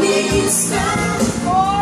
we stand for.